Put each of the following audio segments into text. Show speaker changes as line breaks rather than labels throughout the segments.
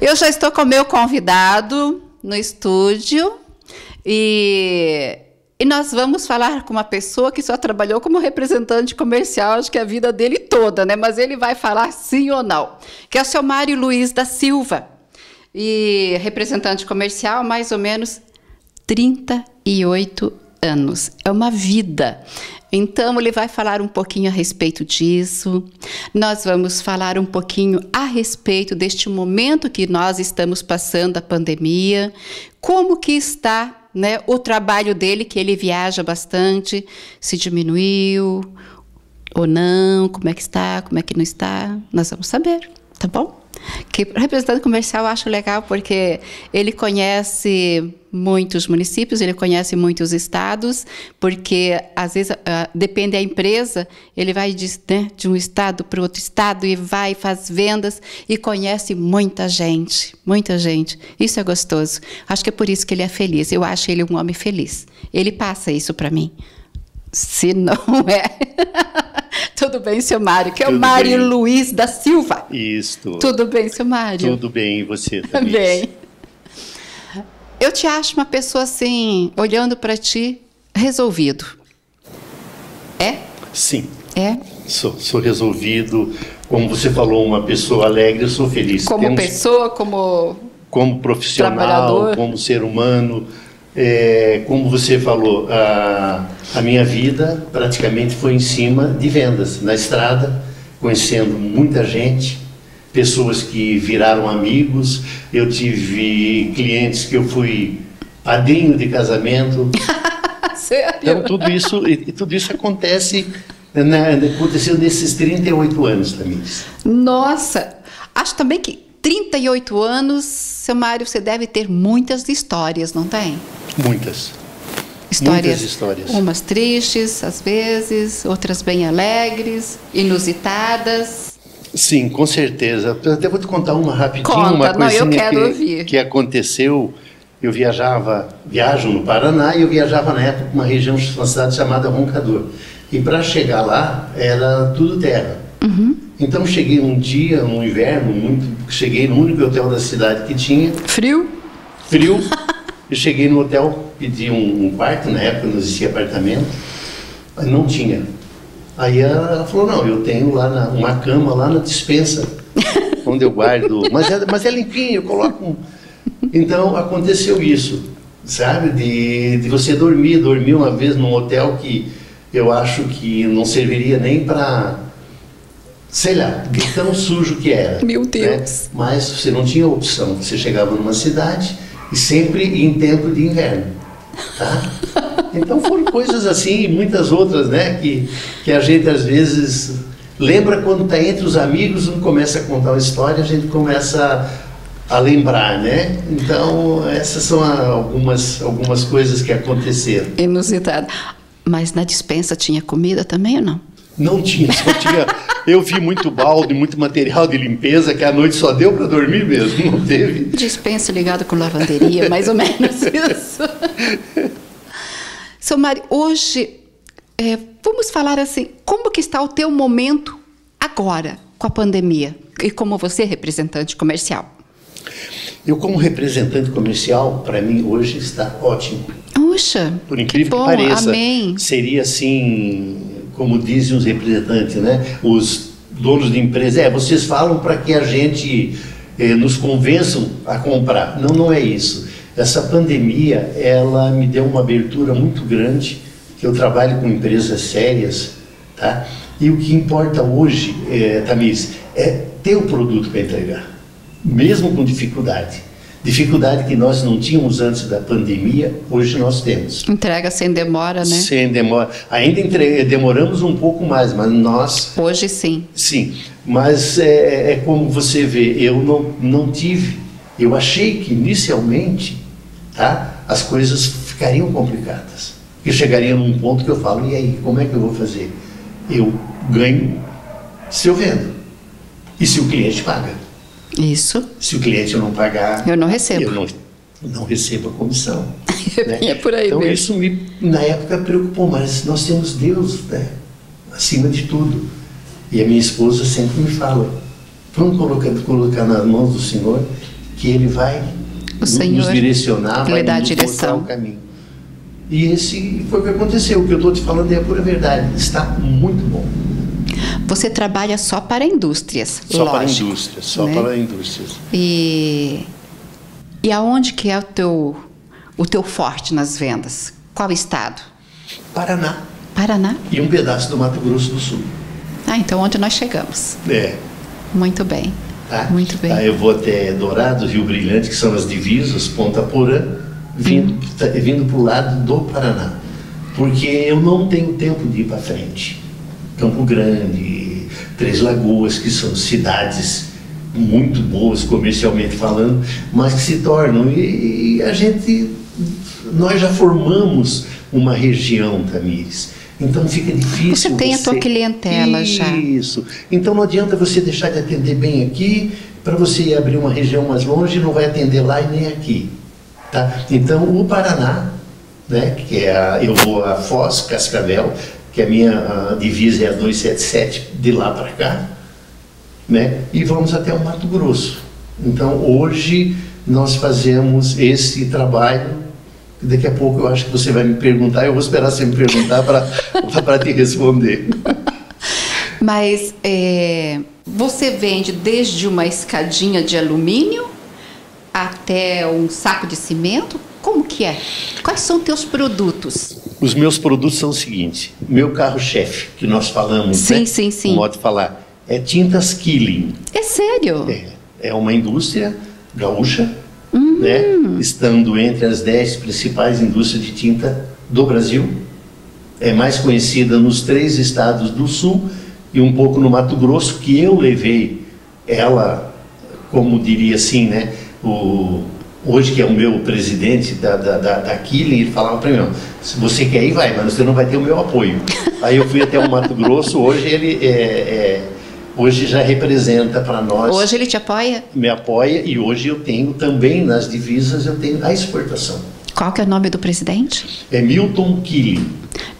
Eu já estou com o meu convidado no estúdio e, e nós vamos falar com uma pessoa que só trabalhou como representante comercial, acho que a vida dele toda, né? Mas ele vai falar sim ou não. Que é o seu Mário Luiz da Silva. E representante comercial, mais ou menos 38 anos. É uma vida. Então, ele vai falar um pouquinho a respeito disso. Nós vamos falar um pouquinho a respeito deste momento que nós estamos passando a pandemia, como que está, né, o trabalho dele, que ele viaja bastante, se diminuiu ou não, como é que está, como é que não está, nós vamos saber, tá bom? Que representante comercial eu acho legal porque ele conhece muitos municípios, ele conhece muitos estados, porque às vezes uh, depende da empresa, ele vai de, né, de um estado para outro estado e vai faz vendas e conhece muita gente, muita gente. Isso é gostoso. Acho que é por isso que ele é feliz. Eu acho ele um homem feliz. Ele passa isso para mim. Se não é. Tudo bem, seu Mário? Que é Tudo o Mário bem. Luiz da Silva.
Isso.
Tudo bem, seu Mário?
Tudo bem, e você também?
Bem. Eu te acho uma pessoa assim, olhando para ti, resolvido. É?
Sim.
É?
Sou, sou resolvido. Como você falou, uma pessoa alegre, eu sou feliz.
Como Temos, pessoa, como.
Como profissional, como ser humano. É, como você falou, a, a minha vida praticamente foi em cima de vendas, na estrada, conhecendo muita gente, pessoas que viraram amigos. Eu tive clientes que eu fui padrinho de casamento.
Sério?
Então tudo isso, e, tudo isso acontece, né, aconteceu nesses 38 anos também.
Nossa, acho também que 38 anos, seu Mário, você deve ter muitas histórias, não tem?
Muitas.
Histórias,
Muitas histórias.
Umas tristes, às vezes, outras bem alegres, inusitadas.
Sim, com certeza. Eu até vou te contar uma rapidinho,
Conta,
uma coisinha
não, eu quero
que, que aconteceu. Eu viajava, viajo no Paraná e eu viajava na época uma região, uma cidade chamada Roncador. E para chegar lá era tudo terra.
Uhum.
Então cheguei um dia, no inverno, muito, cheguei no único hotel da cidade que tinha.
Frio?
Frio. Eu cheguei no hotel, pedi um, um quarto, na época não existia apartamento, não tinha. Aí ela falou, não, eu tenho lá na, uma cama lá na dispensa, onde eu guardo, mas é, mas é limpinho, eu coloco um... Então aconteceu isso, sabe, de, de você dormir, dormir uma vez num hotel que eu acho que não serviria nem para, sei lá, de tão sujo que era.
Meu
né?
Deus.
Né? Mas você não tinha opção, você chegava numa cidade e sempre em tempo de inverno. Tá? Então foram coisas assim e muitas outras, né? Que, que a gente às vezes lembra quando está entre os amigos, um começa a contar uma história, a gente começa a, a lembrar, né? Então essas são algumas, algumas coisas que aconteceram.
Inusitado. Mas na dispensa tinha comida também ou não?
Não tinha, só tinha. Eu vi muito balde, muito material de limpeza que a noite só deu para dormir mesmo, não teve.
Dispensa ligada com lavanderia, mais ou menos isso. Mário, hoje é, vamos falar assim, como que está o teu momento agora com a pandemia e como você representante comercial?
Eu como representante comercial, para mim hoje está ótimo.
Puxa,
por incrível
que, bom,
que pareça,
amém.
seria assim como dizem os representantes, né? Os donos de empresa, é, vocês falam para que a gente eh, nos convençam a comprar. Não, não é isso. Essa pandemia, ela me deu uma abertura muito grande, que eu trabalho com empresas sérias, tá? E o que importa hoje, é, Tamires, é ter o produto para entregar, mesmo com dificuldade. Dificuldade que nós não tínhamos antes da pandemia, hoje nós temos.
Entrega sem demora, né?
Sem demora. Ainda entre... demoramos um pouco mais, mas nós.
Hoje sim.
Sim. Mas é, é como você vê, eu não, não tive. Eu achei que inicialmente tá, as coisas ficariam complicadas. Eu chegaria num ponto que eu falo, e aí, como é que eu vou fazer? Eu ganho se eu vendo. E se o cliente paga.
Isso.
Se o cliente não pagar,
eu não recebo.
Eu não, não recebo a comissão. né?
É por aí
então
mesmo.
isso me, na época, preocupou, mas nós temos Deus né? acima de tudo. E a minha esposa sempre me fala, vamos colocar, colocar nas mãos do Senhor que ele vai
o Senhor
nos direcionar, vai
dar
nos
direção.
caminho. E esse foi o que aconteceu. O que eu estou te falando é a pura verdade. Está muito bom.
Você trabalha só para indústrias,
Só para
lógico,
indústrias, só
né?
para indústrias.
E, e aonde que é o teu, o teu forte nas vendas? Qual estado?
Paraná
Paraná?
e um pedaço do Mato Grosso do Sul.
Ah, então onde nós chegamos.
É.
Muito bem.
Tá?
Muito bem.
Aí eu vou até Dourados, Rio Brilhante, que são as divisas, Ponta Porã, vindo,
Hum.
tá- vindo para o lado do Paraná. Porque eu não tenho tempo de ir para frente. Campo Grande, Três Lagoas, que são cidades muito boas comercialmente falando, mas que se tornam. E, e a gente. Nós já formamos uma região, Tamires. Então fica difícil.
Você tem a tua clientela já.
Isso. Então não adianta você deixar de atender bem aqui para você ir abrir uma região mais longe, não vai atender lá e nem aqui. Tá? Então o Paraná, né, que é a, eu vou a Foz, Cascavel, que a minha a divisa é a 277 de lá para cá, né, e vamos até o Mato Grosso. Então hoje nós fazemos esse trabalho. Daqui a pouco eu acho que você vai me perguntar, eu vou esperar você me perguntar para te responder.
Mas é, você vende desde uma escadinha de alumínio até um saco de cimento? Como que é? Quais são teus produtos?
Os meus produtos são os seguintes: meu carro-chefe, que nós falamos,
Sim,
né?
sim, sim.
Modo de falar, é tintas Killing.
É sério?
É, é uma indústria gaúcha. Né? Estando entre as dez principais indústrias de tinta do Brasil. É mais conhecida nos três estados do sul e um pouco no Mato Grosso, que eu levei ela, como diria assim, né? O, hoje que é o meu presidente da, da, da, da Killing, ele falava para mim, "Não, se você quer ir, vai, mas você não vai ter o meu apoio. Aí eu fui até o Mato Grosso, hoje ele é, é, hoje já representa para nós
Hoje ele te apoia?
me apoia e hoje eu tenho também nas divisas eu tenho a exportação.
Qual que é o nome do presidente?
É Milton Killing.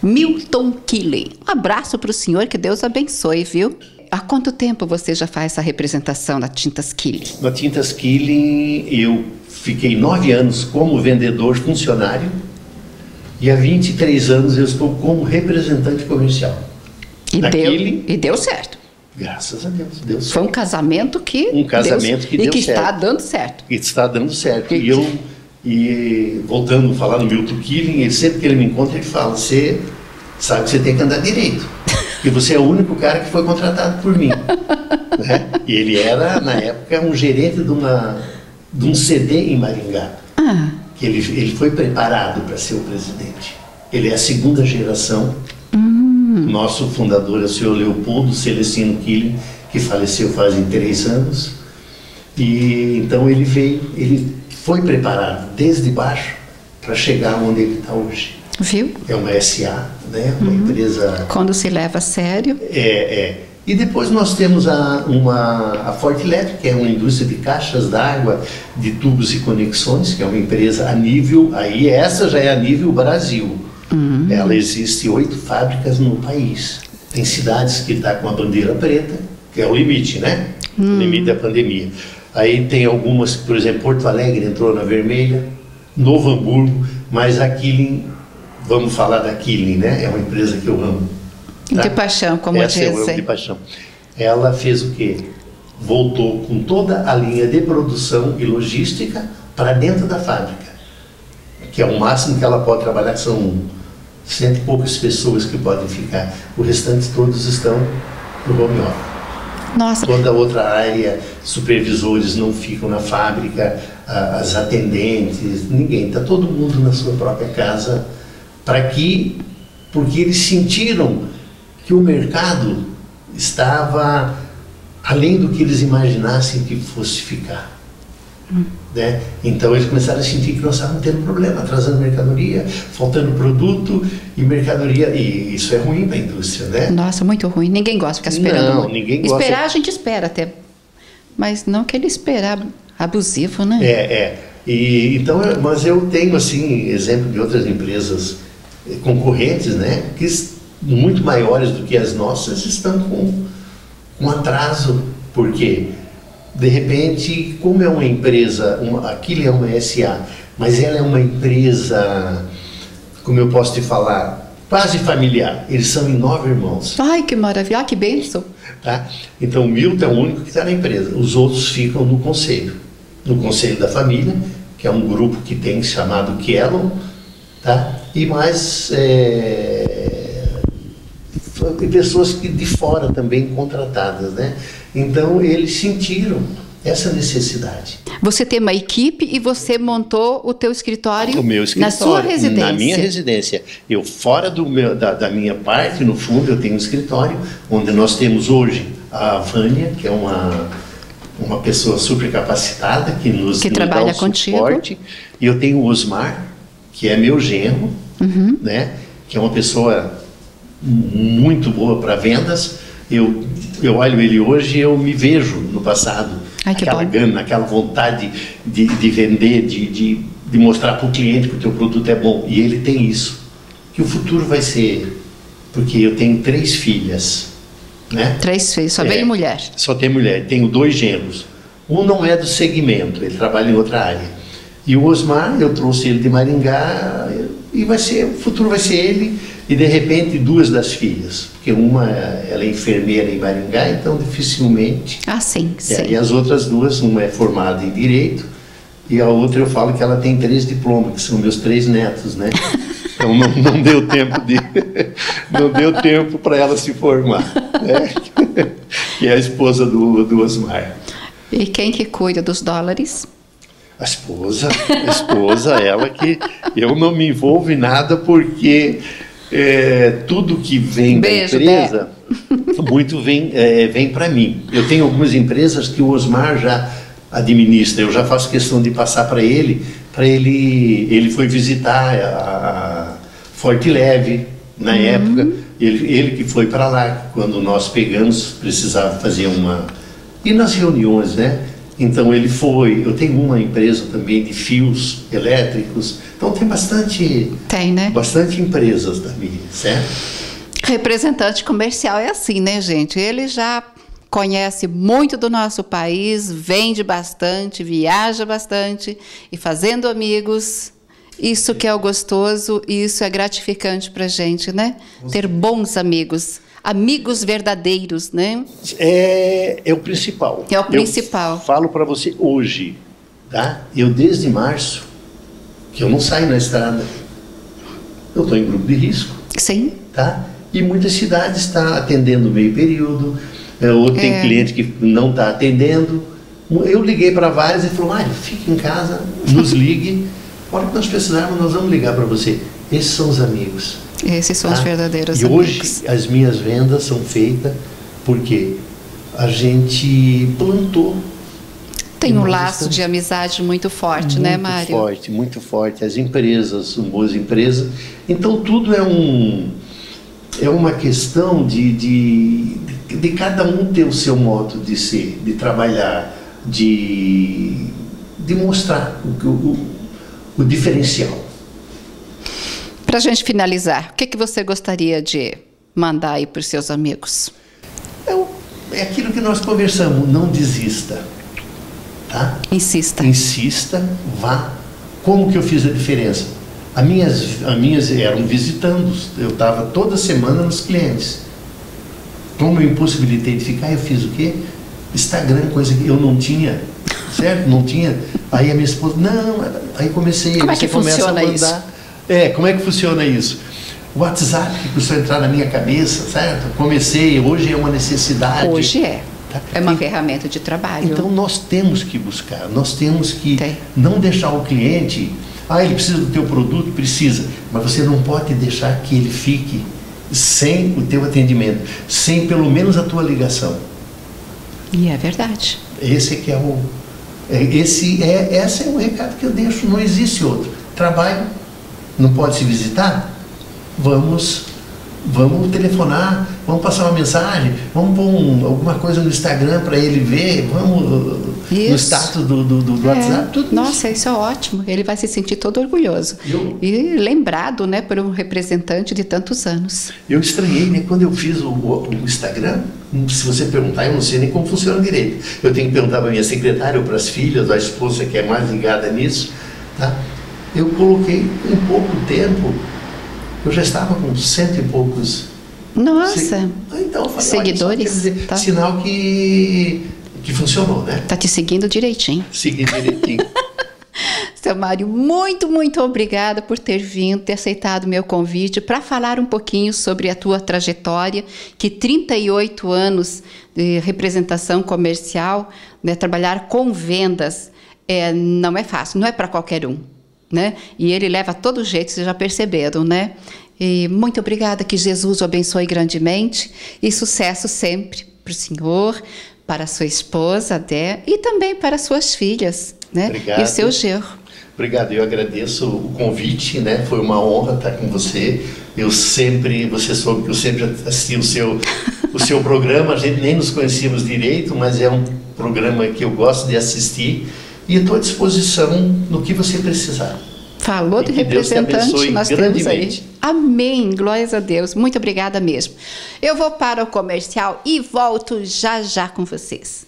Milton Killing. Um abraço para o senhor, que Deus abençoe, viu? Há quanto tempo você já faz essa representação da Tintas Killing?
Na Tintas Killing eu fiquei nove anos como vendedor funcionário e há 23 anos eu estou como representante comercial.
E, deu, e deu certo.
Graças a Deus, deu certo.
Foi um casamento que.
Um casamento que
e
deu
que está
certo.
dando certo.
E está dando certo.
Que-
E eu, e voltando a falar no Milton Killing, ele, sempre que ele me encontra, ele fala: Você sabe que você tem que andar direito. E você é o único cara que foi contratado por mim. né? E ele era, na época, um gerente de, uma, de um CD em Maringá.
Ah,
Que ele, ele foi preparado para ser o presidente. Ele é a segunda geração. Nosso fundador é o senhor Leopoldo Celestino Killing, que faleceu fazem três anos. E então ele veio, ele foi preparado desde baixo para chegar onde ele está hoje.
viu?
É uma SA, né? uma empresa.
Quando se leva a sério.
É, é. E depois nós temos a, uma, a Electric, que é uma indústria de caixas d'água, de tubos e conexões, que é uma empresa a nível, aí essa já é a nível Brasil. Ela existe oito fábricas no país. Tem cidades que está com a bandeira preta, que é o limite, né? O limite da pandemia. Aí tem algumas, por exemplo, Porto Alegre entrou na vermelha, Novo Hamburgo, mas a Killing, vamos falar da Killing, né? É uma empresa que eu amo. tá?
De paixão, como
Essa eu amo de
dizem.
paixão. Ela fez o quê? Voltou com toda a linha de produção e logística para dentro da fábrica, que é o máximo que ela pode trabalhar, que são cento e poucas pessoas que podem ficar. O restante todos estão no home office.
Nossa,
Toda outra área, supervisores não ficam na fábrica, as atendentes, ninguém. Está todo mundo na sua própria casa. Para que, porque eles sentiram que o mercado estava além do que eles imaginassem que fosse ficar. Né? Então eles começaram a sentir que nós estávamos tendo problema, atrasando mercadoria, faltando produto e mercadoria. E isso é ruim para a indústria, né?
nossa, muito ruim. Ninguém gosta de ficar esperando.
Não,
muito.
ninguém gosta.
Esperar a gente espera até. Mas não aquele esperar abusivo, né?
É, é. E, então, mas eu tenho assim exemplo de outras empresas eh, concorrentes, né, que muito maiores do que as nossas estão com um atraso, porque de repente, como é uma empresa, uma, aquilo é uma SA, mas ela é uma empresa, como eu posso te falar, quase familiar. Eles são em nove irmãos.
Ai, que maravilha, que benção.
Tá? Então, o Milton é o único que está na empresa. Os outros ficam no conselho. No conselho da família, que é um grupo que tem chamado Kellon, tá? e mais é, pessoas que de fora também contratadas. Né? Então, eles sentiram essa necessidade.
Você tem uma equipe e você montou o teu escritório,
o meu escritório
na sua residência.
Na minha residência. Eu, fora do meu, da, da minha parte, no fundo, eu tenho um escritório onde nós temos hoje a Vânia, que é uma, uma pessoa super capacitada que nos,
que
nos
trabalha
dá um suporte.
contigo.
E eu tenho o Osmar, que é meu genro, uhum. né? que é uma pessoa muito boa para vendas. Eu, eu olho ele hoje e eu me vejo no passado
Ai,
aquela gana, aquela vontade de, de vender, de, de, de mostrar para o cliente que o teu produto é bom. E ele tem isso. Que o futuro vai ser, porque eu tenho três filhas, né?
Três filhos, só é, mulher.
Só tem mulher. Tenho dois gêneros. Um não é do segmento, ele trabalha em outra área. E o Osmar, eu trouxe ele de Maringá e vai ser, o futuro vai ser ele e de repente duas das filhas, porque uma ela é enfermeira em Maringá, então dificilmente.
Ah, sim,
é,
sim.
E as outras duas, uma é formada em direito e a outra eu falo que ela tem três diplomas, que são meus três netos, né? Então não, não deu tempo de não deu tempo para ela se formar, né? Que é a esposa do, do Osmar.
E quem que cuida dos dólares?
A esposa, a esposa, ela que eu não me envolvo em nada porque é, tudo que vem Beijo, da empresa, muito vem, é, vem para mim. Eu tenho algumas empresas que o Osmar já administra, eu já faço questão de passar para ele, para ele, ele foi visitar a, a Forte Leve na uhum. época, ele, ele que foi para lá, quando nós pegamos, precisava fazer uma... E nas reuniões, né? Então ele foi. Eu tenho uma empresa também de fios elétricos. Então tem bastante.
Tem, né?
Bastante empresas também, certo?
Representante comercial é assim, né, gente? Ele já conhece muito do nosso país, vende bastante, viaja bastante e fazendo amigos. Isso que é o gostoso e isso é gratificante para gente, né? Ter bons amigos amigos verdadeiros, né?
É, é o principal.
É o principal.
Eu falo para você hoje, tá? Eu desde março que eu não saio na estrada. Eu estou em grupo de risco.
Sim.
Tá? E muitas cidades estão tá atendendo meio período, é, ou tem é. cliente que não está atendendo. Eu liguei para vários e falou, ah, fique em casa, nos ligue. A hora que nós precisarmos, nós vamos ligar para você. Esses são os amigos.
Esses são tá? os verdadeiros
e
amigos.
E hoje as minhas vendas são feitas porque a gente plantou.
Tem um laço de amizade muito forte, né,
muito
né, Mário?
Muito forte, muito forte. As empresas boas empresas. Então tudo é um é uma questão de, de, de cada um ter o seu modo de ser, de trabalhar, de, de mostrar o, o, o diferencial.
Para a gente finalizar, o que, que você gostaria de mandar aí para os seus amigos?
É, é aquilo que nós conversamos, não desista. Tá?
Insista.
Insista, vá. Como que eu fiz a diferença? As minhas, as minhas eram visitandos, eu estava toda semana nos clientes. Como eu impossibilitei de ficar, eu fiz o quê? Instagram, coisa que eu não tinha, certo? Não tinha. Aí a minha esposa, não, aí comecei,
Como é que funciona isso?
É, como é que funciona isso? O WhatsApp que começou a entrar na minha cabeça, certo? Comecei, hoje é uma necessidade.
Hoje é. Tá? É uma e, ferramenta de trabalho.
Então nós temos que buscar, nós temos que Tem. não deixar o cliente, ah, ele precisa do teu produto, precisa, mas você não pode deixar que ele fique sem o teu atendimento, sem pelo menos a tua ligação.
E é verdade.
Esse é que é o é, esse é esse é o recado que eu deixo, não existe outro. Trabalho não pode se visitar? Vamos vamos telefonar, vamos passar uma mensagem, vamos pôr um, alguma coisa no Instagram para ele ver, vamos isso. no status do, do, do,
é.
WhatsApp, tudo
Nossa, isso. isso. é ótimo. Ele vai se sentir todo orgulhoso. Eu, e lembrado, né, por um representante de tantos anos.
Eu estranhei, né, quando eu fiz o, o Instagram, se você perguntar, eu não sei nem como funciona direito. Eu tenho que perguntar para minha secretária ou para as filhas, a esposa que é mais ligada nisso. Tá? Eu coloquei em pouco tempo, eu já estava com cento e poucos.
Nossa!
Ah, então, falei,
seguidores.
Só, dizer, tá. Sinal que, que funcionou, né?
Tá te seguindo direitinho.
Seguindo direitinho.
Seu Mário, muito, muito obrigada por ter vindo, ter aceitado o meu convite para falar um pouquinho sobre a tua trajetória, que 38 anos de representação comercial, né, trabalhar com vendas, é, não é fácil, não é para qualquer um. Né? E ele leva todo jeito, vocês já perceberam, né? E muito obrigada, que Jesus o abençoe grandemente e sucesso sempre para o senhor, para a sua esposa, Dé, e também para suas filhas, né?
Obrigado.
E o seu genro.
Obrigado, eu agradeço o convite, né? Foi uma honra estar com você. Eu sempre, você soube que eu sempre assisti o seu, o seu programa. A gente nem nos conhecíamos direito, mas é um programa que eu gosto de assistir e estou à disposição no que você precisar.
Falou de representante, nós temos aí. Amém, glórias a Deus. Muito obrigada mesmo. Eu vou para o comercial e volto já já com vocês.